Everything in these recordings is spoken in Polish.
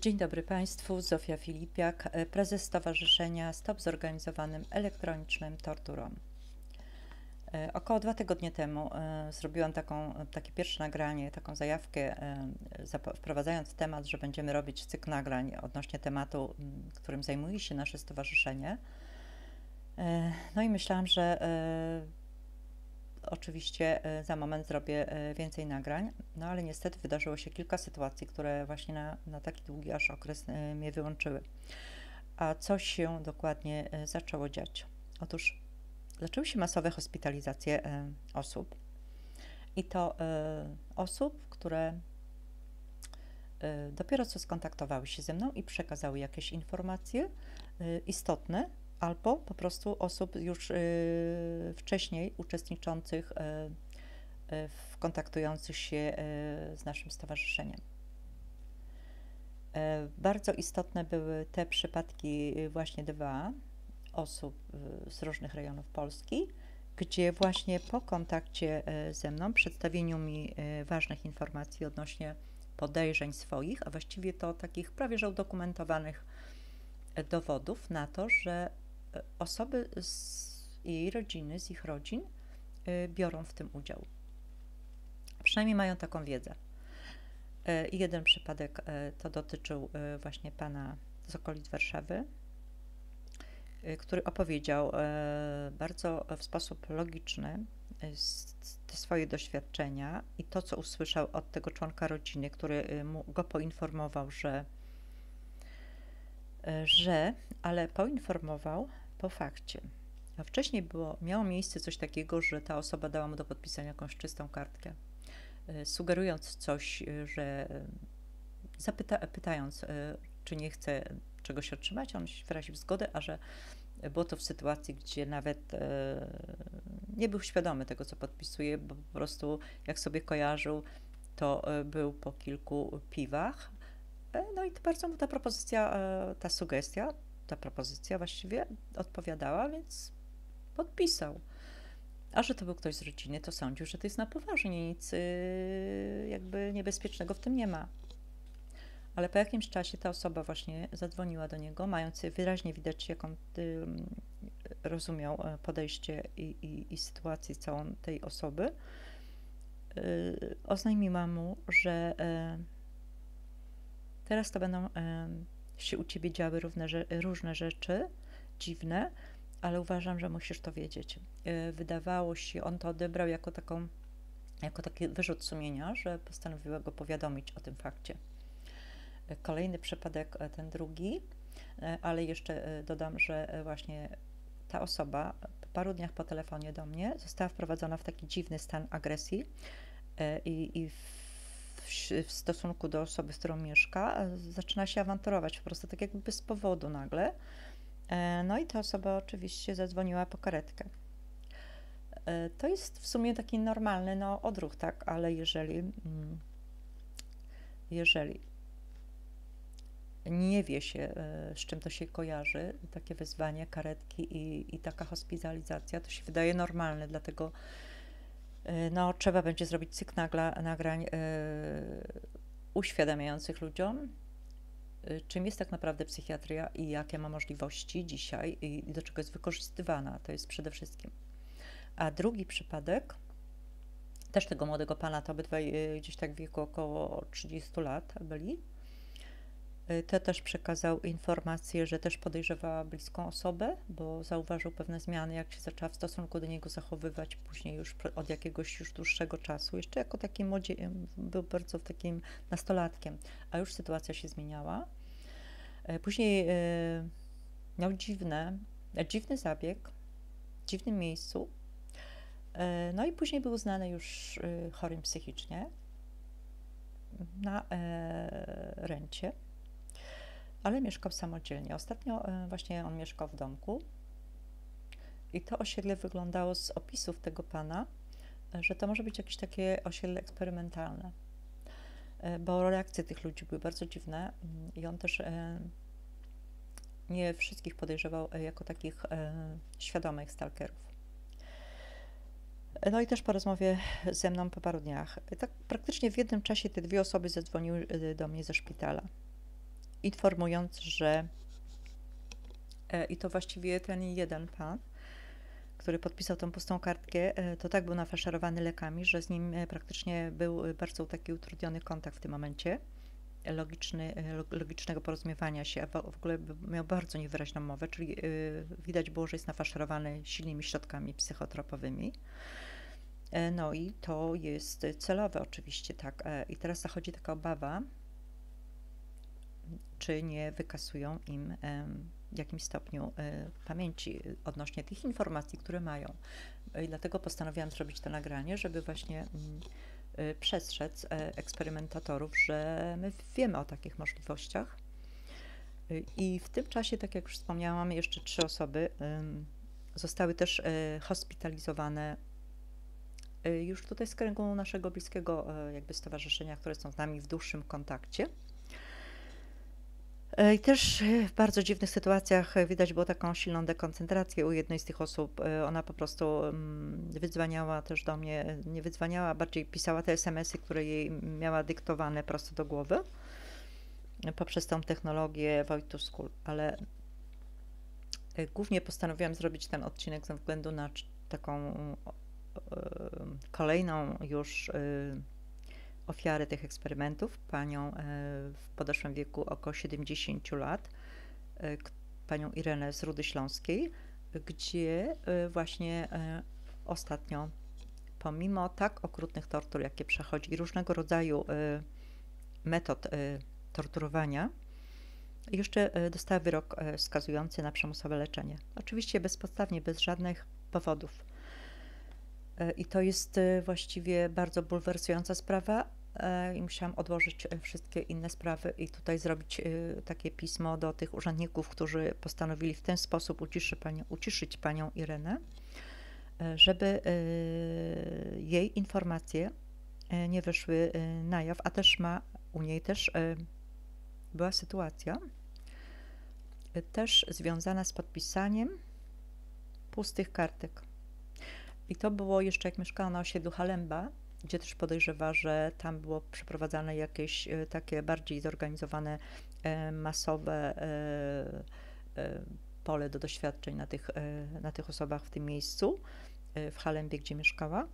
Dzień dobry Państwu, Zofia Filipiak, prezes Stowarzyszenia Stop Zorganizowanym Elektronicznym Torturom. E, około dwa tygodnie temu e, zrobiłam taką, takie pierwsze nagranie, taką zajawkę, e, wprowadzając temat, że będziemy robić cykl nagrań odnośnie tematu, którym zajmuje się nasze stowarzyszenie. No i myślałam, że oczywiście za moment zrobię więcej nagrań, no ale niestety wydarzyło się kilka sytuacji, które właśnie na, na taki długi aż okres mnie wyłączyły. A coś się dokładnie zaczęło dziać. Otóż zaczęły się masowe hospitalizacje e, osób. I to e, osób, które e, dopiero co skontaktowały się ze mną i przekazały jakieś informacje istotne, albo po prostu osób już wcześniej uczestniczących w kontaktujących się z naszym stowarzyszeniem. Bardzo istotne były te przypadki, właśnie dwa, osób y, z różnych rejonów Polski, gdzie właśnie po kontakcie y, ze mną, przedstawieniu mi y, ważnych informacji odnośnie podejrzeń swoich, a właściwie to takich prawie że udokumentowanych dowodów na to, że osoby z jej rodziny, z ich rodzin biorą w tym udział. Przynajmniej mają taką wiedzę. I jeden przypadek to dotyczył właśnie pana z okolic Warszawy, Y, który opowiedział bardzo w sposób logiczny te swoje doświadczenia i to, co usłyszał od tego członka rodziny, który y, go poinformował, że, że, ale poinformował po fakcie. A wcześniej było, miało miejsce coś takiego, że ta osoba dała mu do podpisania jakąś czystą kartkę, sugerując coś, że zapyta, pytając, czy nie chce czegoś otrzymać, on wyraził zgodę, a że było to w sytuacji, gdzie nawet e, nie był świadomy tego, co podpisuje, bo po prostu jak sobie kojarzył, to e, był po kilku piwach. E, no i bardzo mu ta propozycja, ta sugestia, ta propozycja właściwie odpowiadała, więc podpisał. A że to był ktoś z rodziny, to sądził, że to jest na poważnie, nic jakby niebezpiecznego w tym nie ma. Ale po jakimś czasie ta osoba właśnie zadzwoniła do niego, mając wyraźnie widać, jaką y, rozumiał e, podejście i, i, i sytuację całą tej osoby. Y, oznajmiła mu, że y, teraz to będą e, się u ciebie działy równe, różne rzeczy, dziwne, ale uważam, że musisz to wiedzieć. Wydawało się, on to odebrał jako taką, jako taki wyrzut sumienia, że postanowiła go powiadomić o tym fakcie. Kolejny przypadek, e, ten drugi, ale jeszcze dodam, że właśnie ta osoba po paru dniach po telefonie do mnie została wprowadzona w taki dziwny stan agresji i, i w, w, stosunku do osoby, z którą mieszka, zaczyna się awanturować po prostu tak jakby bez powodu nagle. No i ta osoba oczywiście zadzwoniła po karetkę. To jest w sumie taki normalny no, odruch, tak, ale jeżeli, mm, jeżeli nie wie się, e, z czym to się kojarzy, takie wezwanie karetki i, i taka hospitalizacja, to się wydaje normalne, dlatego e, no, trzeba będzie zrobić cykl nagla, nagrań e, uświadamiających ludziom, czym jest tak naprawdę psychiatria i jakie ma możliwości dzisiaj i do czego jest wykorzystywana. To jest przede wszystkim. A drugi przypadek, też tego młodego pana, to obydwaj gdzieś tak w wieku około 30 lat byli, Y, to też przekazał informację, że też podejrzewała bliską osobę, bo zauważył pewne zmiany, jak się zaczęła w stosunku do niego zachowywać później już od jakiegoś już dłuższego czasu. Jeszcze jako taki młodzie, był bardzo takim nastolatkiem, a już sytuacja się zmieniała. Y, później y, miał dziwne, dziwny zabieg w dziwnym miejscu. No i później był uznany już chorym psychicznie na e, rencie ale mieszkał samodzielnie. Ostatnio e, właśnie on mieszkał w domku i to osiedle wyglądało z opisów tego pana, e, że to może być jakieś takie osiedle eksperymentalne, e, bo reakcje tych ludzi były bardzo dziwne mm, i on też nie wszystkich podejrzewał jako takich świadomych stalkerów. No i też po rozmowie ze mną po paru dniach, tak praktycznie w jednym czasie te dwie osoby zadzwoniły do mnie ze szpitala informując, że i to właściwie ten jeden pan, który podpisał tą pustą kartkę, to tak był nafaszerowany lekami, że z nim praktycznie był bardzo taki utrudniony kontakt w tym momencie logiczny, logicznego porozumiewania się, a w ogóle miał bardzo niewyraźną mowę, czyli widać było, że jest nafaszerowany silnymi środkami psychotropowymi. No i to jest celowe oczywiście, tak. I teraz zachodzi taka obawa, czy nie wykasują im w jakimś stopniu pamięci odnośnie tych informacji, które mają. I dlatego postanowiłam zrobić to nagranie, żeby właśnie przestrzec eksperymentatorów, że my wiemy o takich możliwościach. I w tym czasie, tak jak już wspomniałam, jeszcze trzy osoby zostały też hospitalizowane już tutaj z kręgu naszego bliskiego jakby stowarzyszenia, które są z nami w dłuższym kontakcie. I też w bardzo dziwnych sytuacjach widać było taką silną dekoncentrację u jednej z tych osób. Ona po prostu wydzwaniała też do mnie, nie wydzwaniała, bardziej pisała te SMS-y, które jej miała dyktowane prosto do głowy poprzez tą technologię Voice School, ale głównie postanowiłam zrobić ten odcinek ze względu na taką kolejną już ofiarę tych eksperymentów, panią w podeszłym wieku około 70 lat, panią Irenę z Rudy Śląskiej, gdzie właśnie ostatnio, pomimo tak okrutnych tortur, jakie przechodzi i różnego rodzaju metod torturowania, jeszcze dostała wyrok skazujący na przymusowe leczenie. Oczywiście bezpodstawnie, bez żadnych powodów. I to jest właściwie bardzo bulwersująca sprawa i musiałam odłożyć wszystkie inne sprawy i tutaj zrobić takie pismo do tych urzędników, którzy postanowili w ten sposób uciszy panią, uciszyć panią Irenę, żeby jej informacje nie wyszły na jaw, a też ma u niej też była sytuacja też związana z podpisaniem pustych kartek. I to było jeszcze jak mieszkała na osiedlu Halemba, gdzie też podejrzewa, że tam było przeprowadzane jakieś takie bardziej zorganizowane, masowe pole do doświadczeń na tych, na tych osobach w tym miejscu, w Halembie, gdzie mieszkała,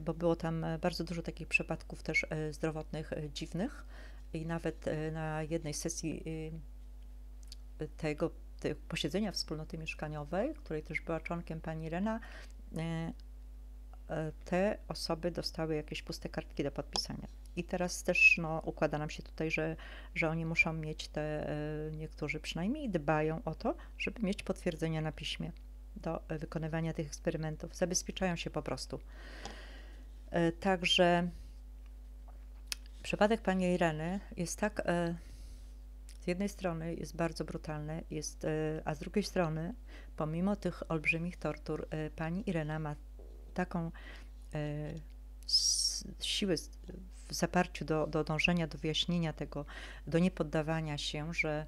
bo było tam bardzo dużo takich przypadków też zdrowotnych dziwnych. I nawet na jednej sesji tego, tego posiedzenia wspólnoty mieszkaniowej, której też była członkiem pani Rena, te osoby dostały jakieś puste kartki do podpisania. I teraz też no, układa nam się tutaj, że, że oni muszą mieć te, niektórzy przynajmniej dbają o to, żeby mieć potwierdzenia na piśmie do wykonywania tych eksperymentów. Zabezpieczają się po prostu. Także przypadek pani Ireny jest tak, z jednej strony jest bardzo brutalny, jest, a z drugiej strony, pomimo tych olbrzymich tortur, pani Irena ma taką siłę w zaparciu do, do dążenia, do wyjaśnienia tego, do niepoddawania się, że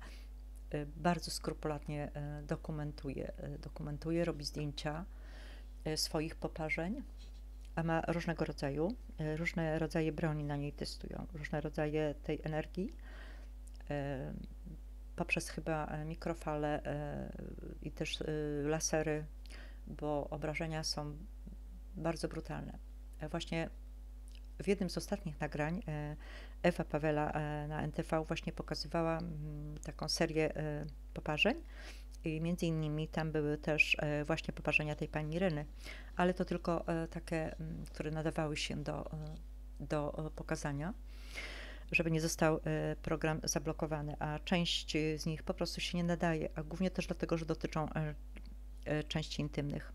bardzo skrupulatnie dokumentuje, dokumentuje, robi zdjęcia swoich poparzeń, a ma różnego rodzaju, różne rodzaje broni na niej testują, różne rodzaje tej energii, poprzez chyba mikrofale i też lasery, bo obrażenia są bardzo brutalne. Właśnie w jednym z ostatnich nagrań Ewa Pawela na NTV właśnie pokazywała taką serię poparzeń i między innymi tam były też właśnie poparzenia tej pani Ireny, ale to tylko takie, które nadawały się do, do pokazania, żeby nie został program zablokowany, a część z nich po prostu się nie nadaje, a głównie też dlatego, że dotyczą części intymnych.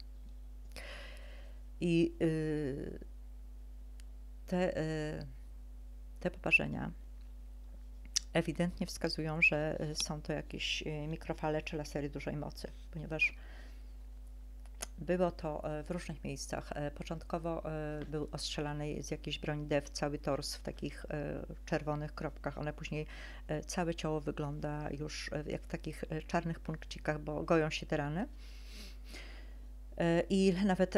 I te, te poparzenia ewidentnie wskazują, że są to jakieś mikrofale czy lasery dużej mocy, ponieważ było to w różnych miejscach. Początkowo był ostrzelany z jakiejś broni DEW cały tors w takich czerwonych kropkach, ale później całe ciało wygląda już jak w takich czarnych punkcikach, bo goją się te rany. I nawet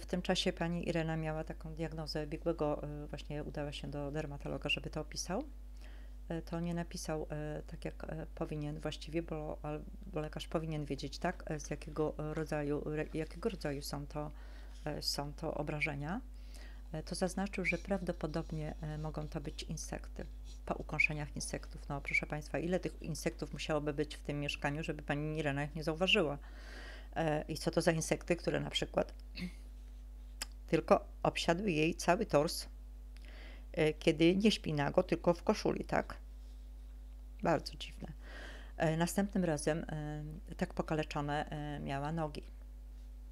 w tym czasie pani Irena miała taką diagnozę biegłego, właśnie udała się do dermatologa, żeby to opisał. e, to nie napisał e, tak, jak e, powinien właściwie, bo, bo lekarz powinien wiedzieć, tak, z jakiego rodzaju, jakiego rodzaju są to, są to obrażenia. To zaznaczył, że prawdopodobnie mogą to być insekty po ukąszeniach insektów. No proszę Państwa, ile tych insektów musiałoby być w tym mieszkaniu, żeby Pani Irena ich nie zauważyła? I co to za insekty, które na przykład tylko obsiadły jej cały tors, e, kiedy nie śpi nago, tylko w koszuli, tak? Bardzo dziwne. E, następnym razem e, tak pokaleczone miała nogi.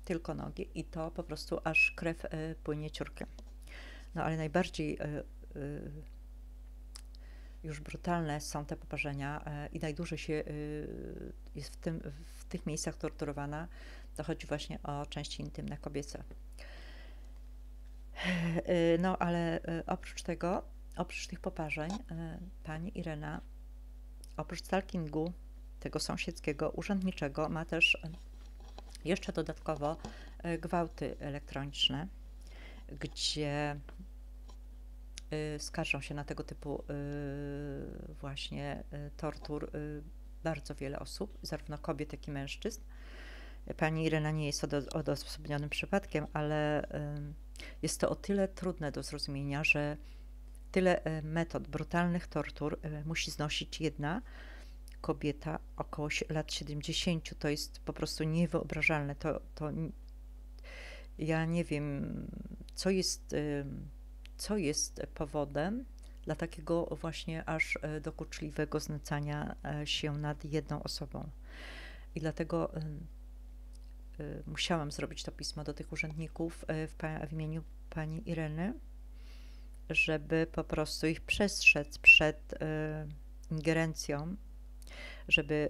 Tylko nogi i to po prostu aż krew płynie ciurkiem. No ale najbardziej już brutalne są te poparzenia i najdłużej się jest w, tym, w tych miejscach torturowana, to chodzi właśnie o części intymne kobiece. E, no, ale e, oprócz tego, oprócz tych poparzeń, e, pani Irena, oprócz stalkingu tego sąsiedzkiego, urzędniczego, ma też jeszcze dodatkowo gwałty elektroniczne, gdzie skarżą się na tego typu właśnie tortur bardzo wiele osób, zarówno kobiet, jak i mężczyzn. Pani Irena nie jest odosobnionym przypadkiem, ale jest to o tyle trudne do zrozumienia, że tyle e, metod brutalnych tortur e, musi znosić jedna kobieta około lat 70. To jest po prostu niewyobrażalne. To, to ja nie wiem, co jest, co jest powodem dla takiego właśnie aż e, dokuczliwego znęcania się nad jedną osobą. I dlatego Y, musiałam zrobić to pismo do tych urzędników w, w imieniu pani Ireny, żeby po prostu ich przestrzec przed ingerencją, żeby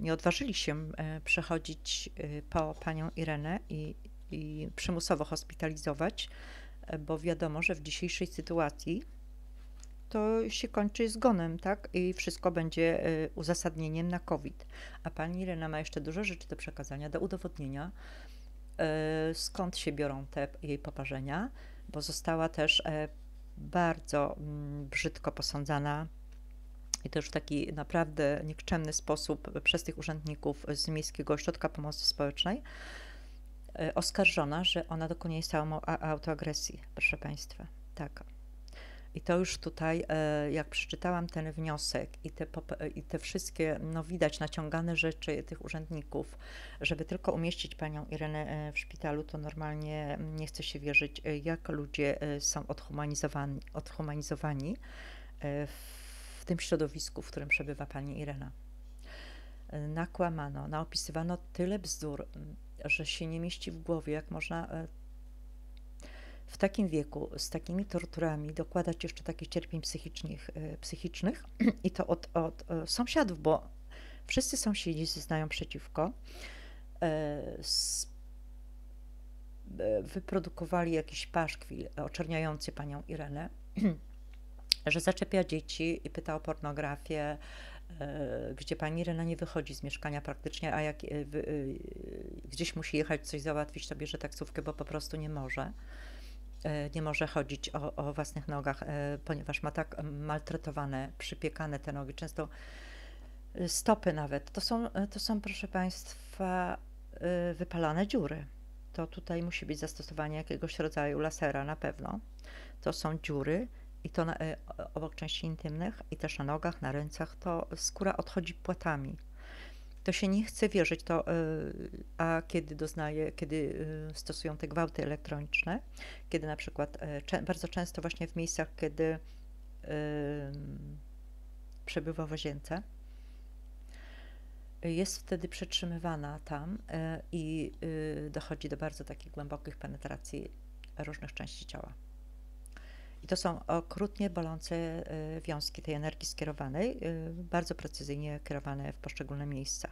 nie odważyli się przechodzić po panią Irenę i, i przymusowo hospitalizować, bo wiadomo, że w dzisiejszej sytuacji to się kończy zgonem, tak? I wszystko będzie y, uzasadnieniem na COVID. A pani Irena ma jeszcze dużo rzeczy do przekazania, do udowodnienia, y, skąd się biorą te jej poparzenia, bo została też e, bardzo mm, brzydko posądzana i też w taki naprawdę nikczemny sposób przez tych urzędników z Miejskiego Ośrodka Pomocy Społecznej e, oskarżona, że ona dokonuje autoagresji, proszę Państwa. Tak. I to już tutaj, e, jak przeczytałam ten wniosek i te, i te wszystkie, no widać, naciągane rzeczy tych urzędników, żeby tylko umieścić panią Irenę e, w szpitalu, to normalnie nie chce się wierzyć, e, jak ludzie są odhumanizowani, odhumanizowani w tym środowisku, w którym przebywa pani Irena. Nakłamano, naopisywano tyle bzdur, że się nie mieści w głowie, jak można w takim wieku, z takimi torturami dokładać jeszcze takich cierpień psychicznych, e, psychicznych i to od, od e, sąsiadów, bo wszyscy sąsiedzi znają przeciwko. E, wyprodukowali jakiś paszkwil oczerniający panią Irenę, że zaczepia dzieci i pyta o pornografię, gdzie pani Irena nie wychodzi z mieszkania praktycznie, a jak gdzieś musi jechać coś załatwić, to bierze taksówkę, bo po prostu nie może. E, nie może chodzić o, o własnych nogach, e, ponieważ ma tak maltretowane, przypiekane te nogi, często e, stopy nawet. To są, to są proszę Państwa, wypalane dziury. To tutaj musi być zastosowanie jakiegoś rodzaju lasera na pewno. To są dziury i to na, obok części intymnych i też na nogach, na rękach, to skóra odchodzi płatami to się nie chce wierzyć, to, y, a kiedy doznaje, kiedy y, stosują te gwałty elektroniczne, kiedy na przykład y, bardzo często właśnie w miejscach, kiedy przebywa w łazience, jest wtedy przetrzymywana tam i dochodzi do bardzo takich głębokich penetracji różnych części ciała. I to są okrutnie bolące y, wiązki tej energii skierowanej, y, bardzo precyzyjnie kierowane w poszczególne miejsca.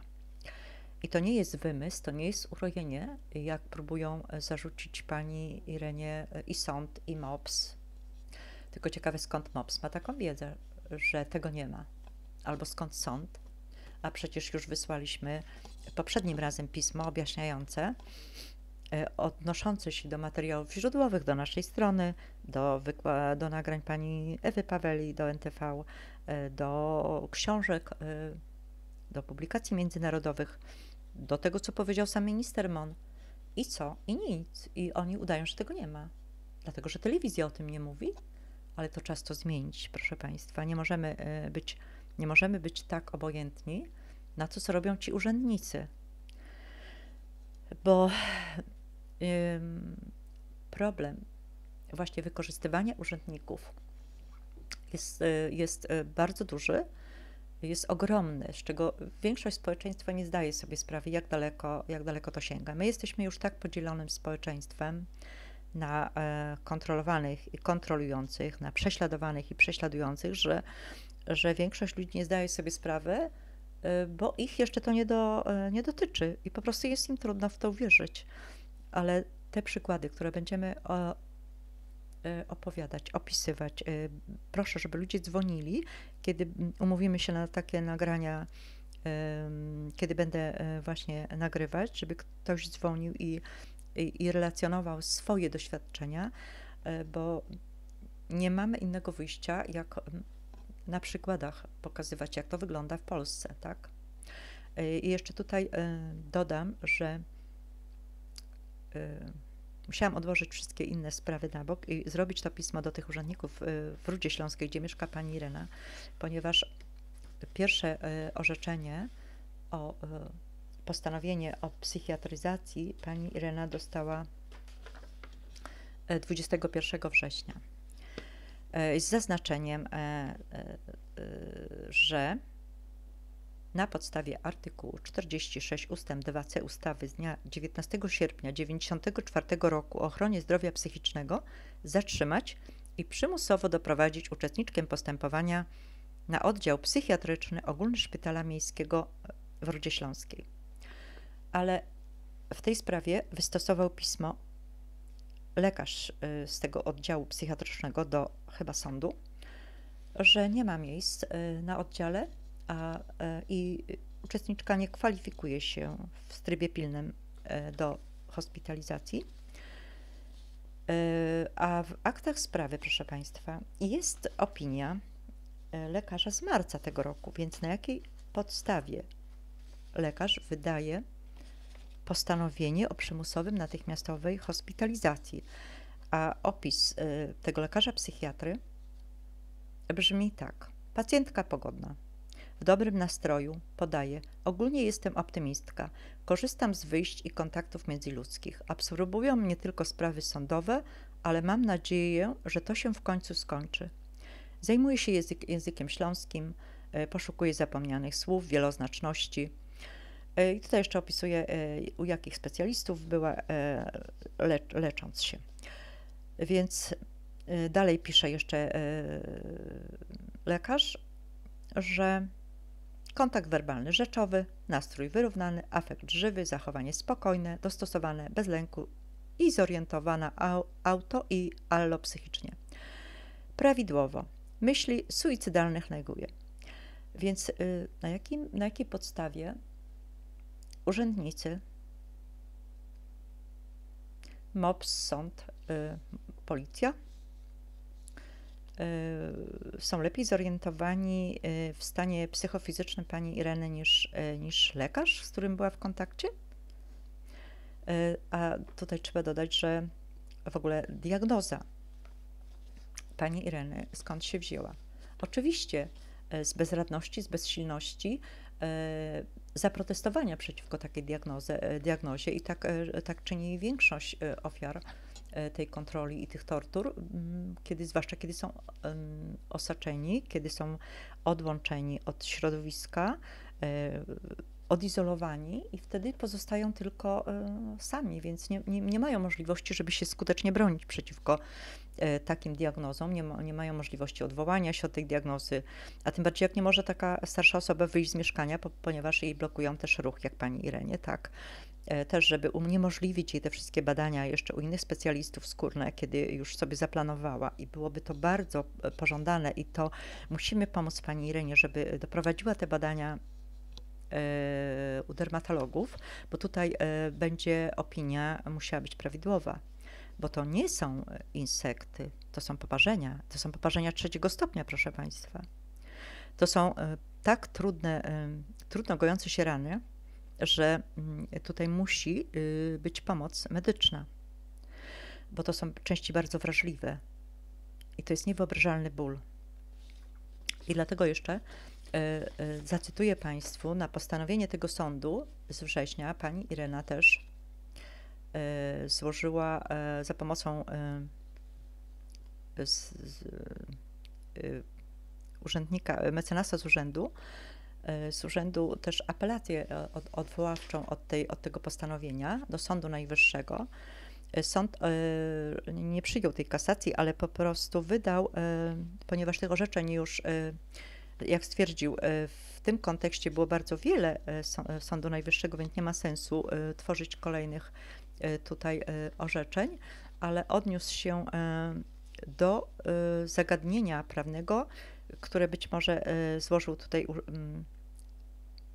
I to nie jest wymysł, to nie jest urojenie, jak próbują zarzucić pani Irenie y, i sąd, i MOPS. Tylko ciekawe, skąd MOPS ma taką wiedzę, że tego nie ma. Albo skąd sąd, a przecież już wysłaliśmy poprzednim razem pismo objaśniające, odnoszący się do materiałów źródłowych do naszej strony, do, do nagrań pani Ewy Paweli, do NTV, do książek, do publikacji międzynarodowych, do tego, co powiedział sam minister Mon. I co? I nic. I oni udają, że tego nie ma. Dlatego, że telewizja o tym nie mówi, ale to czas to zmienić, proszę Państwa. Nie możemy być, nie możemy być tak obojętni na to, co robią ci urzędnicy. Bo problem właśnie wykorzystywania urzędników jest, y, jest y, bardzo duży, jest ogromny, z czego większość społeczeństwa nie zdaje sobie sprawy, jak daleko, jak daleko to sięga. My jesteśmy już tak podzielonym społeczeństwem na e, kontrolowanych i kontrolujących, na prześladowanych i prześladujących, że, że większość ludzi nie zdaje sobie sprawy, y, bo ich jeszcze to nie, do, e, nie dotyczy i po prostu jest im trudno w to uwierzyć ale te przykłady, które będziemy e, opowiadać, opisywać, e, proszę, żeby ludzie dzwonili, kiedy umówimy się na takie nagrania, kiedy będę e, właśnie nagrywać, żeby ktoś dzwonił i, i, i relacjonował swoje doświadczenia, bo nie mamy innego wyjścia, jak na przykładach pokazywać, jak to wygląda w Polsce, tak? I jeszcze tutaj dodam, że musiałam odłożyć wszystkie inne sprawy na bok i zrobić to pismo do tych urzędników y, w Rudzie Śląskiej, gdzie mieszka pani Irena, ponieważ pierwsze y, orzeczenie o postanowienie o psychiatryzacji pani Irena dostała 21 września. Z zaznaczeniem, że na podstawie artykułu 46 ust. 2c ustawy z dnia 19 sierpnia 1994 roku o ochronie zdrowia psychicznego zatrzymać i przymusowo doprowadzić uczestniczkę postępowania na oddział psychiatryczny Ogólny Szpitala Miejskiego w Rudzie Śląskiej. Ale w tej sprawie wystosował pismo lekarz y, z tego oddziału psychiatrycznego do chyba sądu, że nie ma miejsc y, na oddziale a, e, i uczestniczka nie kwalifikuje się w trybie pilnym e, do hospitalizacji. E, a w aktach sprawy, proszę Państwa, jest opinia lekarza z marca tego roku, więc na jakiej podstawie lekarz wydaje postanowienie o przymusowym natychmiastowej hospitalizacji. A opis tego lekarza psychiatry brzmi tak. Pacjentka pogodna, w dobrym nastroju, podaje. Ogólnie jestem optymistka. Korzystam z wyjść i kontaktów międzyludzkich. Absorbują mnie tylko sprawy sądowe, ale mam nadzieję, że to się w końcu skończy. Zajmuję się język, językiem śląskim, e, poszukuję zapomnianych słów, wieloznaczności. E, I tutaj jeszcze opisuję, e, u jakich specjalistów była, lecząc się. Więc dalej pisze jeszcze lekarz, że Kontakt werbalny rzeczowy, nastrój wyrównany, afekt żywy, zachowanie spokojne, dostosowane, bez lęku i zorientowana auto i allopsychicznie. Prawidłowo. Myśli suicydalnych neguje. Więc y, na, jakim, na jakiej podstawie urzędnicy, MOPS, sąd, y, policja są lepiej zorientowani y, w stanie psychofizycznym pani Ireny niż, y, niż lekarz, z którym była w kontakcie. A tutaj trzeba dodać, że w ogóle diagnoza pani Ireny skąd się wzięła. Oczywiście z bezradności, z bezsilności, zaprotestowania przeciwko takiej diagnozie, diagnozie i tak, tak czyni większość ofiar tej kontroli i tych tortur, mm, kiedy, zwłaszcza kiedy są osaczeni, kiedy są odłączeni od środowiska, e, odizolowani i wtedy pozostają tylko e, sami, więc nie, nie, nie mają możliwości, żeby się skutecznie bronić przeciwko takim diagnozom, nie, ma, nie mają możliwości odwołania się od tej diagnozy, a tym bardziej jak nie może taka starsza osoba wyjść z mieszkania, po, ponieważ jej blokują też ruch, jak pani Irenie, tak. E, też, żeby uniemożliwić jej te wszystkie badania jeszcze u innych specjalistów skórne, kiedy już sobie zaplanowała i byłoby to bardzo e, pożądane i to musimy pomóc pani Irenie, żeby doprowadziła te badania u dermatologów, bo tutaj będzie opinia musiała być prawidłowa bo to nie są insekty, to są poparzenia, to są poparzenia trzeciego stopnia, proszę Państwa. To są tak trudne, trudno gojące się rany, że mm, tutaj musi y, być pomoc medyczna, bo to są części bardzo wrażliwe i to jest niewyobrażalny ból. I dlatego jeszcze e, e, zacytuję Państwu na postanowienie tego sądu z września pani Irena też złożyła za pomocą z, z, urzędnika, mecenasa z urzędu, z urzędu też apelację odwoławczą od, tej, od tego postanowienia do Sądu Najwyższego. Sąd nie przyjął tej kasacji, ale po prostu wydał, ponieważ tych orzeczeń już, jak stwierdził, w tym kontekście było bardzo wiele Sądu Najwyższego, więc nie ma sensu tworzyć kolejnych tutaj orzeczeń, ale odniósł się do zagadnienia prawnego, które być może złożył tutaj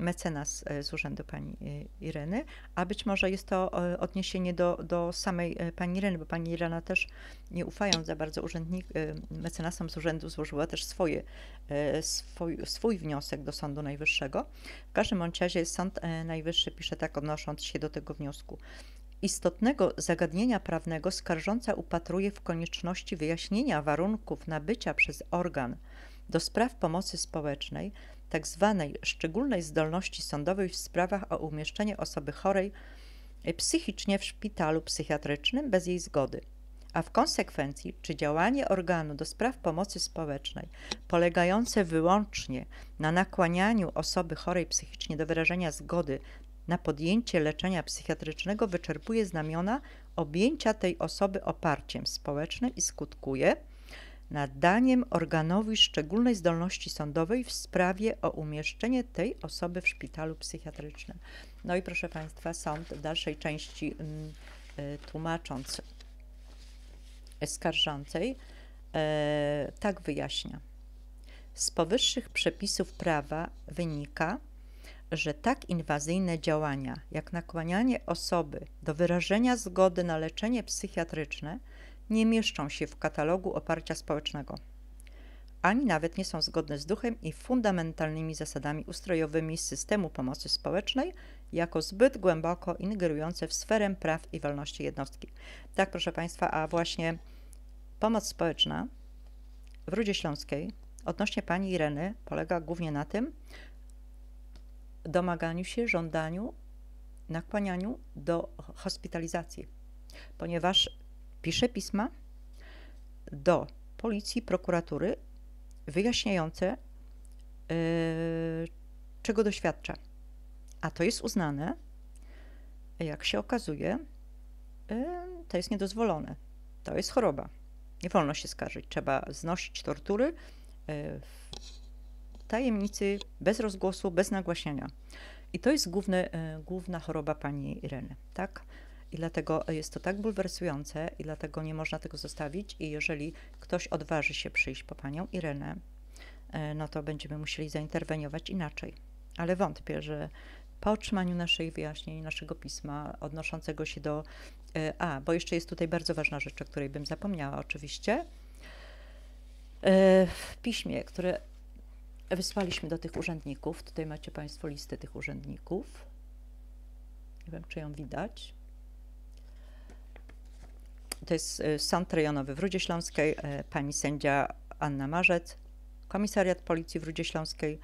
mecenas e, z urzędu pani e, Ireny, a być może jest to e, odniesienie do, do samej pani Ireny, bo pani Irena też nie ufając za bardzo urzędnik, mecenasom z urzędu złożyła też swoje, swój, swój wniosek do Sądu Najwyższego. W każdym razie Sąd Najwyższy pisze tak odnosząc się do tego wniosku. Istotnego zagadnienia prawnego skarżąca upatruje w konieczności wyjaśnienia warunków nabycia przez organ do spraw pomocy społecznej tzw. Tak szczególnej zdolności sądowej w sprawach o umieszczenie osoby chorej psychicznie w szpitalu psychiatrycznym bez jej zgody, a w konsekwencji, czy działanie organu do spraw pomocy społecznej polegające wyłącznie na nakłanianiu osoby chorej psychicznie do wyrażenia zgody na podjęcie leczenia psychiatrycznego wyczerpuje znamiona objęcia tej osoby oparciem społecznym i skutkuje nadaniem organowi szczególnej zdolności sądowej w sprawie o umieszczenie tej osoby w szpitalu psychiatrycznym. No i proszę Państwa, sąd w dalszej części mm, y, tłumacząc skarżącej, e, tak wyjaśnia. Z powyższych przepisów prawa wynika, że tak inwazyjne działania, jak nakłanianie osoby do wyrażenia zgody na leczenie psychiatryczne, nie mieszczą się w katalogu oparcia społecznego, ani nawet nie są zgodne z duchem i fundamentalnymi zasadami ustrojowymi systemu pomocy społecznej, jako zbyt głęboko ingerujące w sferę praw i wolności jednostki. Tak, proszę Państwa, a właśnie pomoc społeczna w Rudzie Śląskiej odnośnie pani Ireny polega głównie na tym domaganiu się, żądaniu, nakłanianiu do hospitalizacji, ponieważ pisze pisma do policji, prokuratury wyjaśniające, yy, czego doświadcza. A to jest uznane, jak się okazuje, yy, to jest niedozwolone. To jest choroba. Nie wolno się skarżyć. Trzeba znosić tortury yy, w tajemnicy, bez rozgłosu, bez nagłaśniania. I to jest główny, główna choroba pani Ireny, tak? I dlatego jest to tak bulwersujące i dlatego nie można tego zostawić. I jeżeli ktoś odważy się przyjść po panią Irenę, e, no to będziemy musieli zainterweniować inaczej. Ale wątpię, że po otrzymaniu naszych wyjaśnień, naszego pisma odnoszącego się do. E, a, bo jeszcze jest tutaj bardzo ważna rzecz, o której bym zapomniała oczywiście. E, w piśmie, które wysłaliśmy do tych urzędników, tutaj macie Państwo listę tych urzędników. Nie wiem, czy ją widać to jest y, Sąd Rejonowy w Rudzie Śląskiej, y, pani sędzia Anna Marzec, Komisariat Policji w Rudzie Śląskiej,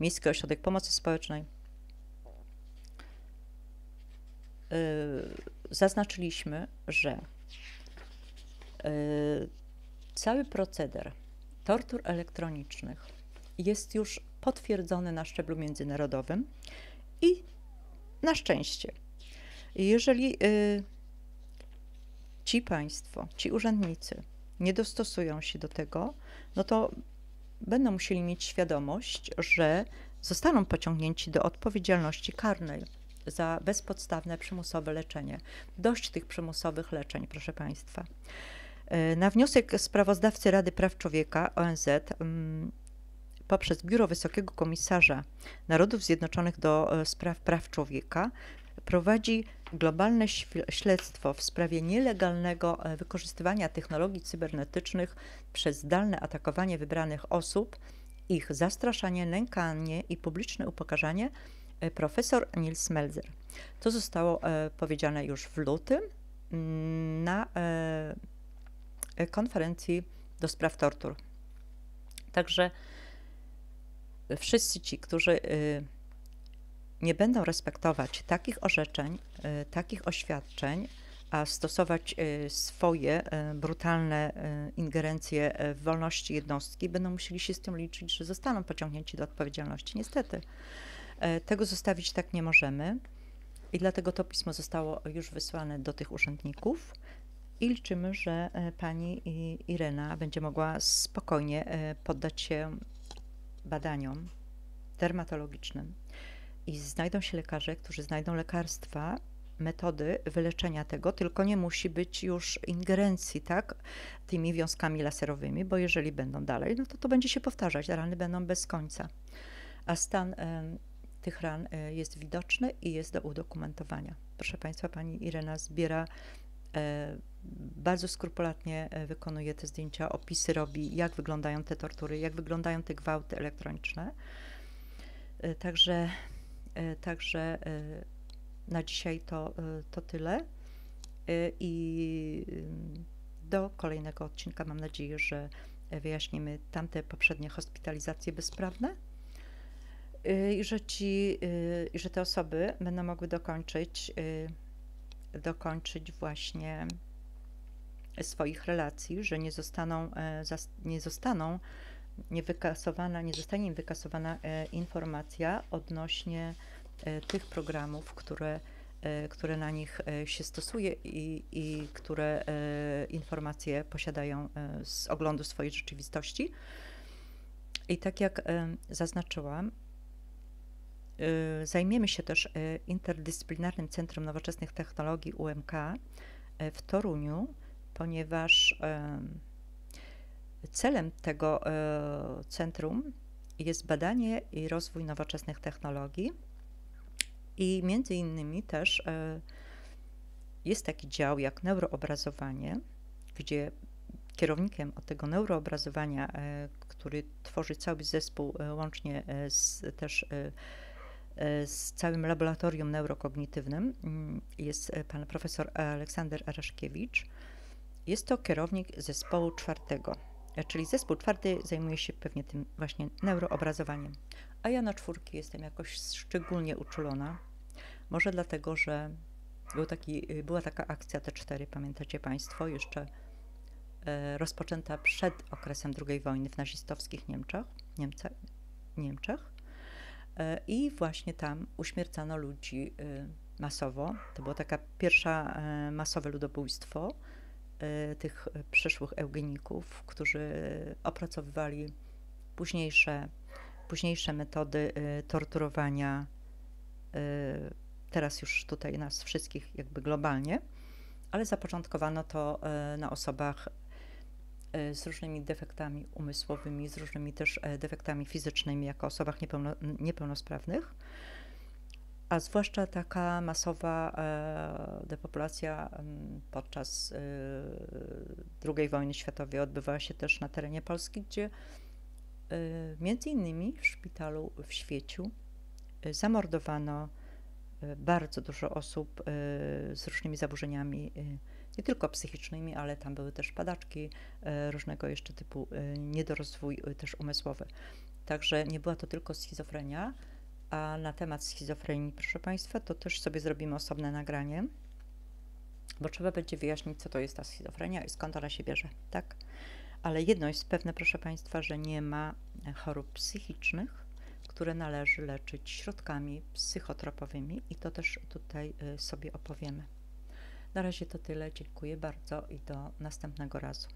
Miejski Ośrodek Pomocy Społecznej. Y, zaznaczyliśmy, że cały proceder tortur elektronicznych jest już potwierdzony na szczeblu międzynarodowym i na szczęście, jeżeli ci państwo, ci urzędnicy nie dostosują się do tego, no to będą musieli mieć świadomość, że zostaną pociągnięci do odpowiedzialności karnej za bezpodstawne przymusowe leczenie. Dość tych przymusowych leczeń, proszę Państwa. E, na wniosek sprawozdawcy Rady Praw Człowieka ONZ mm, poprzez Biuro Wysokiego Komisarza Narodów Zjednoczonych do e, Spraw Praw Człowieka prowadzi globalne śledztwo w sprawie nielegalnego e, wykorzystywania technologii cybernetycznych przez zdalne atakowanie wybranych osób, ich zastraszanie, nękanie i publiczne upokarzanie e, profesor Nils Melzer. To zostało powiedziane już w lutym mm, na konferencji do spraw tortur. Także wszyscy ci, którzy y, nie będą respektować takich orzeczeń, y, takich oświadczeń, a stosować y, swoje brutalne ingerencje w wolności jednostki, będą musieli się z tym liczyć, że zostaną pociągnięci do odpowiedzialności. Niestety, tego zostawić tak nie możemy. I dlatego to pismo zostało już wysłane do tych urzędników i liczymy, że pani Irena będzie mogła spokojnie poddać się badaniom dermatologicznym i znajdą się lekarze, którzy znajdą lekarstwa, metody wyleczenia tego, tylko nie musi być już ingerencji, tak, tymi wiązkami laserowymi, bo jeżeli będą dalej, no to to będzie się powtarzać, rany będą bez końca. A stan e, tych ran e, jest widoczny i jest do udokumentowania. Proszę Państwa, pani Irena zbiera e, bardzo skrupulatnie e, wykonuje te zdjęcia, opisy robi, jak wyglądają te tortury, jak wyglądają te gwałty elektroniczne. Także, także na dzisiaj to, to tyle. I do kolejnego odcinka mam nadzieję, że wyjaśnimy tamte poprzednie hospitalizacje bezprawne i że, ci, i że te osoby będą mogły dokończyć, dokończyć właśnie swoich relacji, że nie zostaną, e, nie zostaną nie wykasowana, nie zostanie im wykasowana e, informacja odnośnie e, tych programów, które, które na nich się stosuje i, i które informacje posiadają z oglądu swojej rzeczywistości. I tak jak zaznaczyłam, zajmiemy się też Interdyscyplinarnym Centrum Nowoczesnych Technologii UMK w Toruniu ponieważ celem tego e, centrum jest badanie i rozwój nowoczesnych technologii i między innymi też e, jest taki dział jak neuroobrazowanie, gdzie kierownikiem od tego neuroobrazowania, e, który tworzy cały zespół łącznie z też z całym laboratorium neurokognitywnym mm, jest pan profesor Aleksander Araszkiewicz. Jest to kierownik zespołu czwartego, czyli zespół czwarty zajmuje się pewnie tym właśnie neuroobrazowaniem. A ja na czwórki jestem jakoś szczególnie uczulona. Może dlatego, że był taki, była taka akcja T4, pamiętacie Państwo, jeszcze e, rozpoczęta przed okresem II wojny w nazistowskich Niemczech, Niemczech. E, I właśnie tam uśmiercano ludzi e, masowo. To było taka pierwsza masowe ludobójstwo Y, tych przyszłych eugeników, którzy opracowywali późniejsze, późniejsze metody y, torturowania, teraz już tutaj nas wszystkich jakby globalnie, ale zapoczątkowano to na osobach z różnymi defektami umysłowymi, z różnymi też defektami fizycznymi, jako osobach niepełno, niepełnosprawnych a zwłaszcza taka masowa e, depopulacja podczas e, II wojny światowej odbywała się też na terenie Polski, gdzie e, między innymi w szpitalu w Świeciu zamordowano bardzo dużo osób z różnymi zaburzeniami, nie tylko psychicznymi, ale tam były też padaczki różnego jeszcze typu niedorozwój też umysłowy. Także nie była to tylko schizofrenia, a na temat schizofrenii, proszę Państwa, to też sobie zrobimy osobne nagranie, bo trzeba będzie wyjaśnić, co to jest ta schizofrenia i skąd ona się bierze, tak? Ale jedno jest pewne, proszę Państwa, że nie ma chorób psychicznych, które należy leczyć środkami psychotropowymi i to też tutaj y, sobie opowiemy. Na razie to tyle. Dziękuję bardzo i do następnego razu.